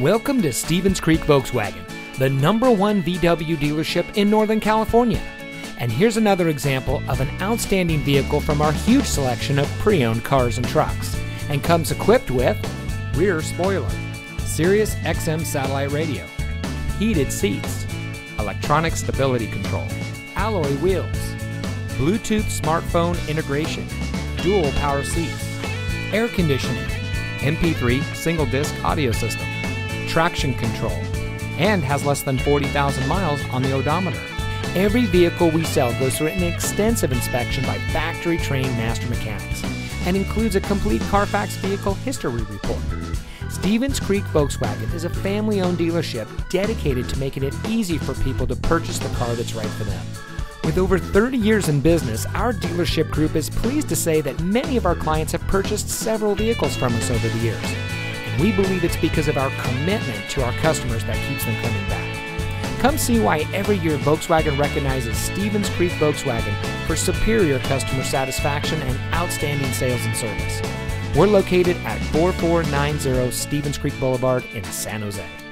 Welcome to Stevens Creek Volkswagen, the number one VW dealership in Northern California. And here's another example of an outstanding vehicle from our huge selection of pre owned cars and trucks. And comes equipped with rear spoiler, Sirius XM satellite radio, heated seats, electronic stability control, alloy wheels, Bluetooth smartphone integration, dual power seats, air conditioning, MP3 single disc audio system, traction control, and has less than 40,000 miles on the odometer. Every vehicle we sell goes through an extensive inspection by factory trained master mechanics and includes a complete Carfax vehicle history report. Stevens Creek Volkswagen is a family owned dealership dedicated to making it easy for people to purchase the car that's right for them. With over 30 years in business, our dealership group is pleased to say that many of our clients have purchased several vehicles from us over the years. We believe it's because of our commitment to our customers that keeps them coming back. Come see why every year Volkswagen recognizes Stevens Creek Volkswagen for superior customer satisfaction and outstanding sales and service. We're located at 4490 Stevens Creek Boulevard in San Jose.